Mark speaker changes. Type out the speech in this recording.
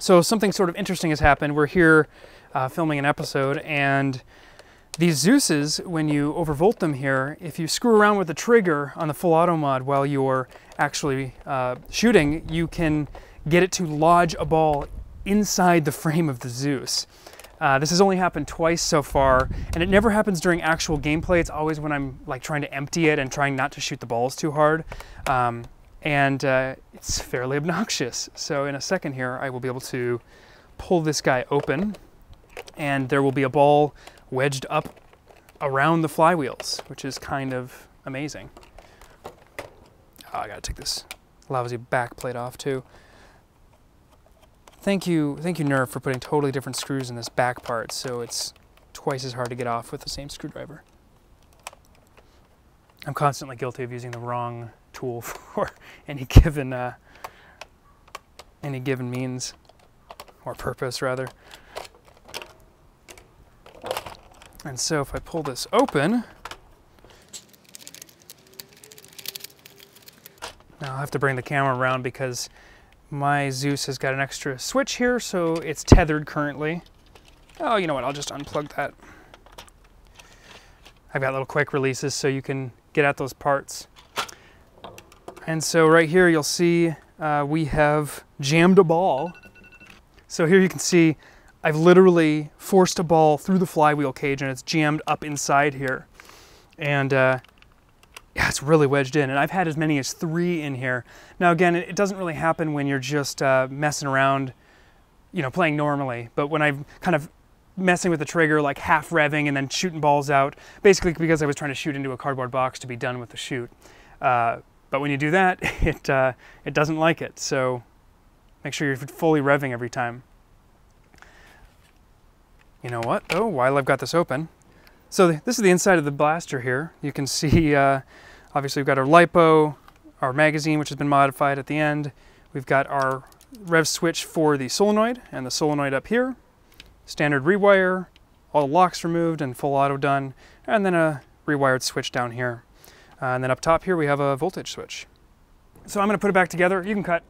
Speaker 1: So something sort of interesting has happened. We're here uh, filming an episode and these Zeuses, when you overvolt them here, if you screw around with the trigger on the full auto mod while you're actually uh, shooting, you can get it to lodge a ball inside the frame of the Zeus. Uh, this has only happened twice so far, and it never happens during actual gameplay. It's always when I'm like trying to empty it and trying not to shoot the balls too hard. Um, and uh, it's fairly obnoxious. So in a second here, I will be able to pull this guy open, and there will be a ball wedged up around the flywheels, which is kind of amazing. Oh, I gotta take this lousy back plate off too. Thank you, thank you Nerf for putting totally different screws in this back part so it's twice as hard to get off with the same screwdriver. I'm constantly guilty of using the wrong tool for any given uh, any given means or purpose rather. And so if I pull this open, now I'll have to bring the camera around because my Zeus has got an extra switch here, so it's tethered currently. Oh, you know what, I'll just unplug that. I've got little quick releases so you can get at those parts. And so right here you'll see uh, we have jammed a ball. So here you can see I've literally forced a ball through the flywheel cage and it's jammed up inside here. And uh, yeah, it's really wedged in, and I've had as many as three in here. Now again, it, doesn't really happen when you're just uh, messing around, you know, playing normally, but when I'm kind of messing with the trigger, like half revving and then shooting balls out, basically because I was trying to shoot into a cardboard box to be done with the shoot. Uh, but when you do that, it, uh, it doesn't like it, so make sure you're fully revving every time. You know what, though, while I've got this open, so this is the inside of the blaster here. You can see, uh, obviously we've got our LiPo, our magazine, which has been modified at the end. We've got our rev switch for the solenoid and the solenoid up here. Standard rewire, all locks removed and full auto done, and then a rewired switch down here. And then up top here we have a voltage switch. So I'm gonna put it back together. You can cut.